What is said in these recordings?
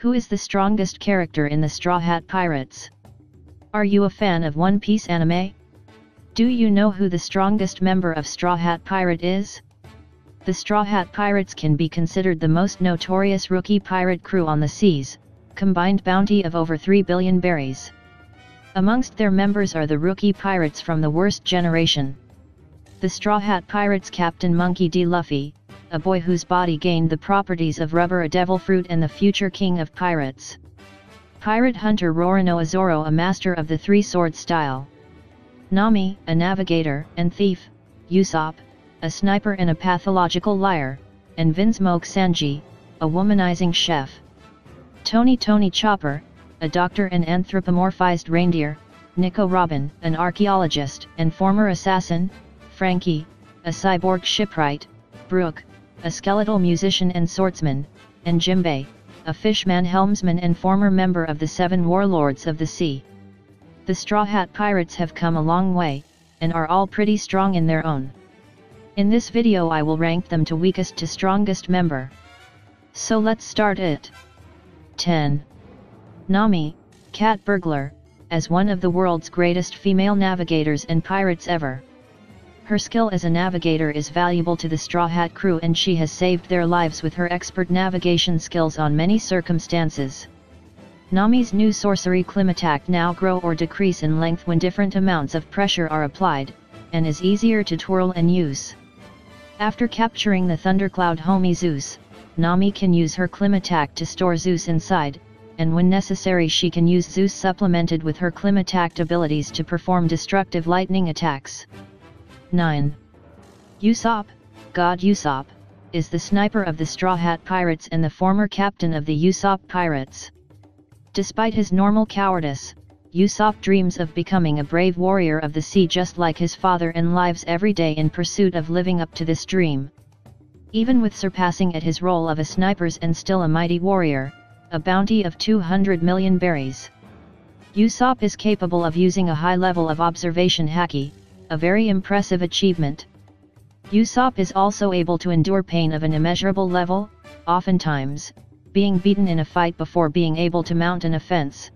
Who is the strongest character in the Straw Hat Pirates? Are you a fan of One Piece anime? Do you know who the strongest member of Straw Hat Pirate is? The Straw Hat Pirates can be considered the most notorious rookie pirate crew on the seas, combined bounty of over 3 billion berries. Amongst their members are the rookie pirates from the worst generation. The Straw Hat Pirates Captain Monkey D. Luffy, a boy whose body gained the properties of rubber a devil fruit and the future king of pirates. Pirate hunter Roronoa Zoro a master of the three-sword style. Nami, a navigator and thief, Usopp, a sniper and a pathological liar, and Vinsmoke Sanji, a womanizing chef. Tony Tony Chopper, a doctor and anthropomorphized reindeer, Nico Robin, an archaeologist and former assassin, Franky, a cyborg shipwright, Brook, a skeletal musician and swordsman, and Jimbei, a fishman helmsman and former member of the Seven Warlords of the Sea. The Straw Hat Pirates have come a long way, and are all pretty strong in their own. In this video I will rank them to weakest to strongest member. So let's start it. 10. Nami, Cat Burglar, as one of the world's greatest female navigators and pirates ever. Her skill as a navigator is valuable to the Straw Hat crew and she has saved their lives with her expert navigation skills on many circumstances. Nami's new sorcery Clima-Tact now grow or decrease in length when different amounts of pressure are applied, and is easier to twirl and use. After capturing the Thundercloud homie Zeus, Nami can use her Clima-Tact to store Zeus inside, and when necessary she can use Zeus supplemented with her Clima-Tact abilities to perform destructive lightning attacks. 9. Usopp, God Usopp, is the sniper of the Straw Hat Pirates and the former captain of the Usopp Pirates. Despite his normal cowardice, Usopp dreams of becoming a brave warrior of the sea just like his father and lives every day in pursuit of living up to this dream. Even with surpassing at his role of a sniper's and still a mighty warrior, a bounty of 200 million berries. Usopp is capable of using a high level of observation haki, a very impressive achievement. Usopp is also able to endure pain of an immeasurable level, oftentimes, being beaten in a fight before being able to mount an offense.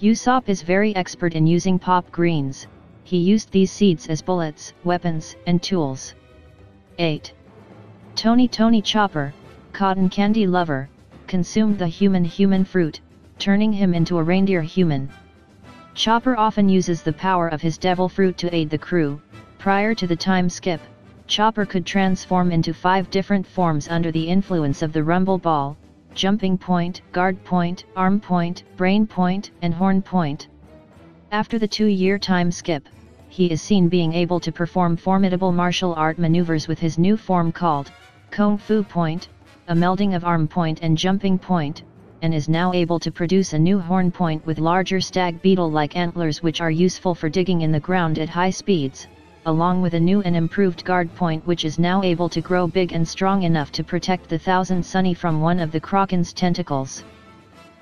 Usopp is very expert in using pop greens, he used these seeds as bullets, weapons, and tools. 8. Tony Tony Chopper, Cotton Candy Lover, consumed the human human fruit, turning him into a reindeer human. Chopper often uses the power of his devil fruit to aid the crew. Prior to the time skip, Chopper could transform into five different forms under the influence of the rumble ball, jumping point, guard point, arm point, brain point, and horn point. After the two-year time skip, he is seen being able to perform formidable martial art maneuvers with his new form called Kung Fu Point, a melding of arm point and jumping point, and is now able to produce a new horn point with larger stag beetle-like antlers which are useful for digging in the ground at high speeds, along with a new and improved guard point which is now able to grow big and strong enough to protect the Thousand Sunny from one of the Kraken's tentacles.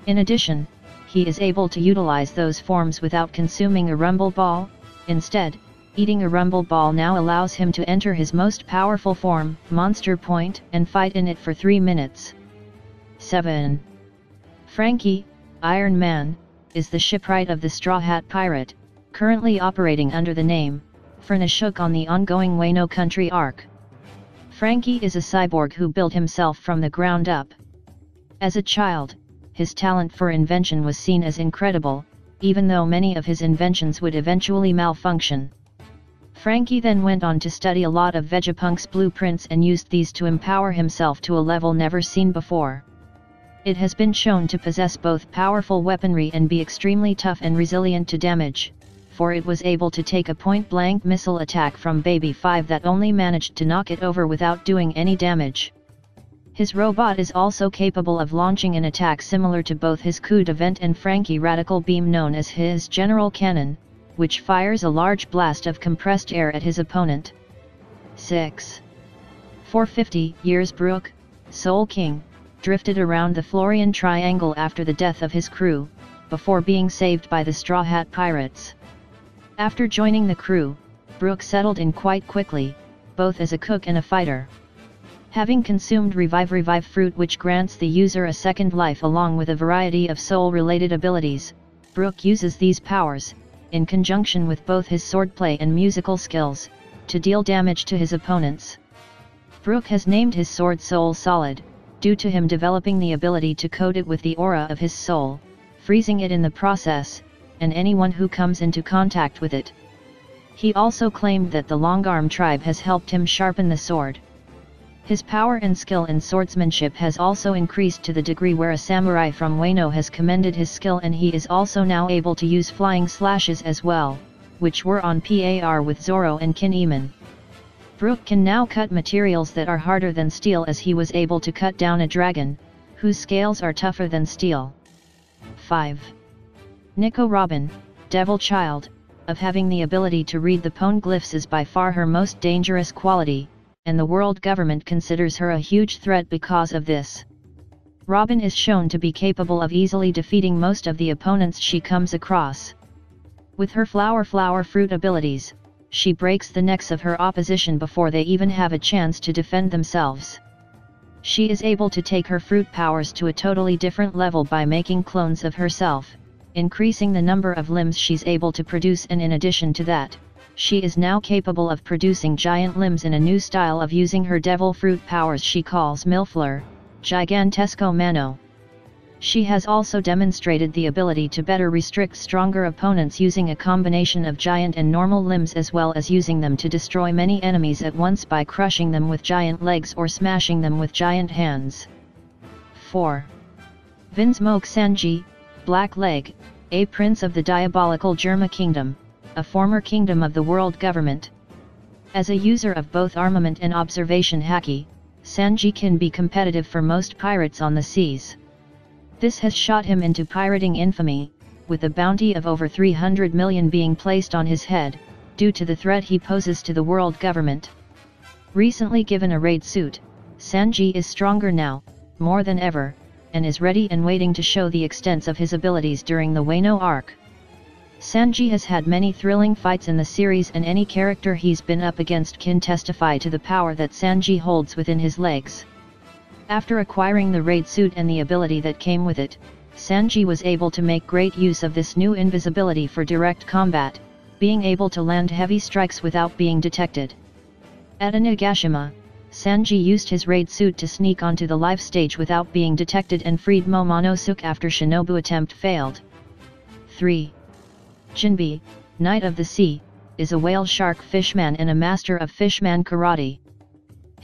In addition, he is able to utilize those forms without consuming a rumble ball, instead, eating a rumble ball now allows him to enter his most powerful form, Monster Point, and fight in it for 3 minutes. 7. Franky, Iron Man, is the shipwright of the Straw Hat Pirate, currently operating under the name, Franosuke on the ongoing Wano Country arc. Franky is a cyborg who built himself from the ground up. As a child, his talent for invention was seen as incredible, even though many of his inventions would eventually malfunction. Franky then went on to study a lot of Vegapunk's blueprints and used these to empower himself to a level never seen before. It has been shown to possess both powerful weaponry and be extremely tough and resilient to damage, for it was able to take a point-blank missile attack from Baby 5 that only managed to knock it over without doing any damage. His robot is also capable of launching an attack similar to both his coup de vent and Franky radical beam known as his General Cannon, which fires a large blast of compressed air at his opponent. 6. 450 years Brook, Soul King, drifted around the Florian Triangle after the death of his crew, before being saved by the Straw Hat Pirates. After joining the crew, Brook settled in quite quickly, both as a cook and a fighter. Having consumed Revive Revive fruit which grants the user a second life along with a variety of soul-related abilities, Brook uses these powers, in conjunction with both his swordplay and musical skills, to deal damage to his opponents. Brook has named his sword Soul Solid, due to him developing the ability to coat it with the aura of his soul, freezing it in the process, and anyone who comes into contact with it. He also claimed that the Longarm tribe has helped him sharpen the sword. His power and skill in swordsmanship has also increased to the degree where a samurai from Wano has commended his skill and he is also now able to use flying slashes as well, which were on par with Zoro and Kinemon. Brook can now cut materials that are harder than steel as he was able to cut down a dragon, whose scales are tougher than steel. 5. Nico Robin, Devil Child, of having the ability to read the Poneglyphs is by far her most dangerous quality, and the world government considers her a huge threat because of this. Robin is shown to be capable of easily defeating most of the opponents she comes across. With her flower flower fruit abilities, she breaks the necks of her opposition before they even have a chance to defend themselves. She is able to take her fruit powers to a totally different level by making clones of herself, increasing the number of limbs she's able to produce and in addition to that, she is now capable of producing giant limbs in a new style of using her devil fruit powers she calls Milfleur, Gigantesco Mano. She has also demonstrated the ability to better restrict stronger opponents using a combination of giant and normal limbs as well as using them to destroy many enemies at once by crushing them with giant legs or smashing them with giant hands. 4. Vinsmoke Sanji, Black Leg, a prince of the diabolical Germa kingdom, a former kingdom of the world government. As a user of both armament and observation haki, Sanji can be competitive for most pirates on the seas. This has shot him into pirating infamy, with a bounty of over 300 million being placed on his head, due to the threat he poses to the world government. Recently given a raid suit, Sanji is stronger now, more than ever, and is ready and waiting to show the extents of his abilities during the Wano arc. Sanji has had many thrilling fights in the series and any character he's been up against can testify to the power that Sanji holds within his legs. After acquiring the raid suit and the ability that came with it, Sanji was able to make great use of this new invisibility for direct combat, being able to land heavy strikes without being detected. At Onigashima, Sanji used his raid suit to sneak onto the live stage without being detected and freed Momonosuke after Shinobu attempt failed. 3. Jinbei, Knight of the Sea, is a whale shark fishman and a master of fishman karate.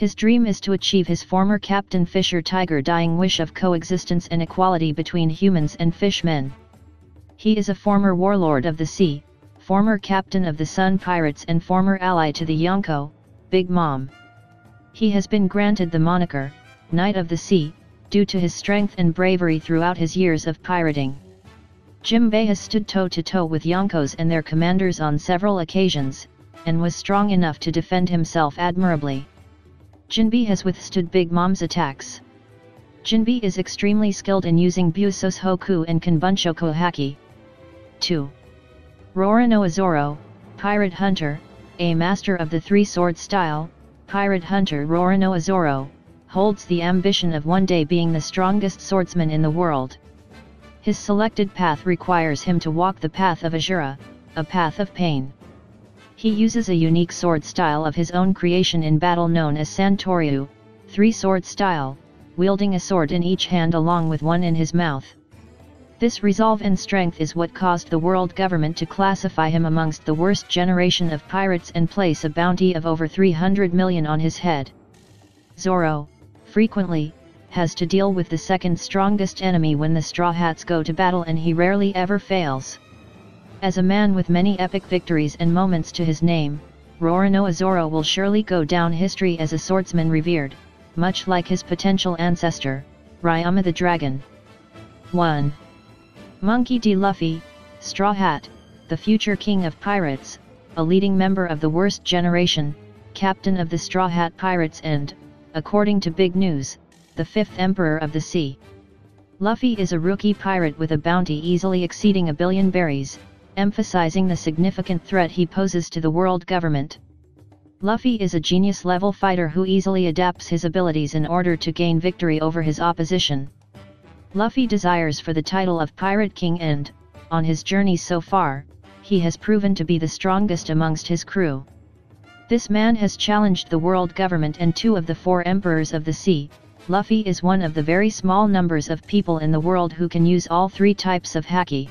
His dream is to achieve his former Captain Fisher Tiger dying wish of coexistence and equality between humans and fishmen. He is a former warlord of the sea, former captain of the Sun Pirates and former ally to the Yonko, Big Mom. He has been granted the moniker, Knight of the Sea, due to his strength and bravery throughout his years of pirating. Jinbei has stood toe-to-toe with Yonkos and their commanders on several occasions, and was strong enough to defend himself admirably. Jinbei has withstood Big Mom's attacks. Jinbei is extremely skilled in using Busoshoku and Kenbunshoku Haki. 2. Roronoa Zoro, Pirate Hunter, a master of the three-sword style, Pirate Hunter Roronoa Zoro, holds the ambition of one day being the strongest swordsman in the world. His selected path requires him to walk the path of Asura, a path of pain. He uses a unique sword style of his own creation in battle known as Santoryu, three-sword style, wielding a sword in each hand along with one in his mouth. This resolve and strength is what caused the world government to classify him amongst the worst generation of pirates and place a bounty of over 300 million on his head. Zoro, frequently, has to deal with the second strongest enemy when the Straw Hats go to battle and he rarely ever fails. As a man with many epic victories and moments to his name, Roronoa Zoro will surely go down history as a swordsman revered, much like his potential ancestor, Ryuma the Dragon. 1. Monkey D. Luffy, Straw Hat, the future king of pirates, a leading member of the worst generation, captain of the Straw Hat Pirates and, according to Big News, the fifth emperor of the sea. Luffy is a rookie pirate with a bounty easily exceeding a billion berries, emphasizing the significant threat he poses to the world government. Luffy is a genius-level fighter who easily adapts his abilities in order to gain victory over his opposition. Luffy desires for the title of Pirate King and, on his journey so far, he has proven to be the strongest amongst his crew. This man has challenged the world government and two of the four emperors of the sea, Luffy is one of the very small numbers of people in the world who can use all three types of haki.